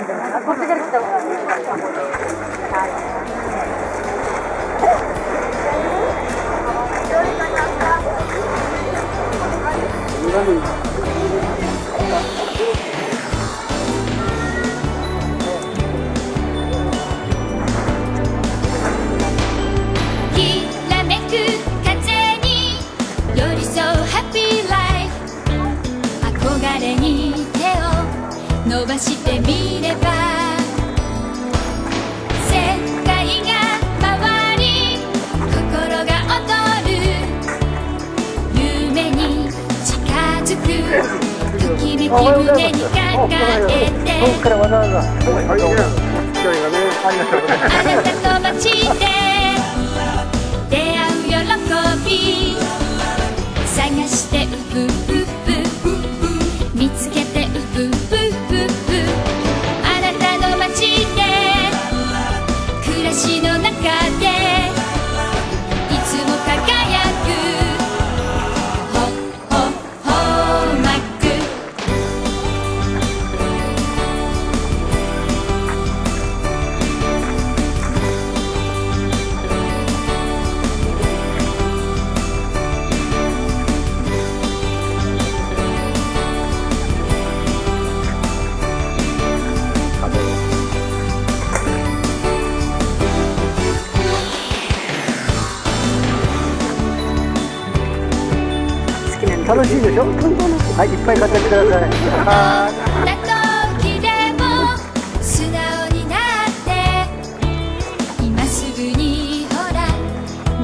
あこっちから来た方がいい。はい。伸ばしてみれば世界が回り心がる夢に近づく。ときびき胸にかえて。あなたと街で楽しいでしょ？はい、いっぱい語ってください。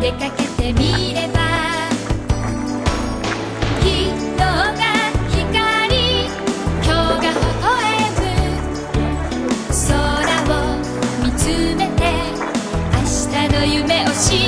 出かけてみれば。きっとが光ょうが微笑む。空を見つめて明日の夢を知る。